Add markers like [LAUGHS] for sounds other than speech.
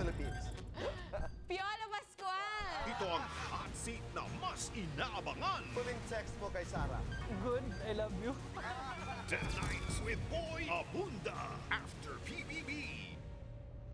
Philippines. Piolo Pascual! Ito ang hot seat na mas inaabangan. Huling text mo kay Sarah. Good, I love you. [LAUGHS] Tonight's with Boy Abunda.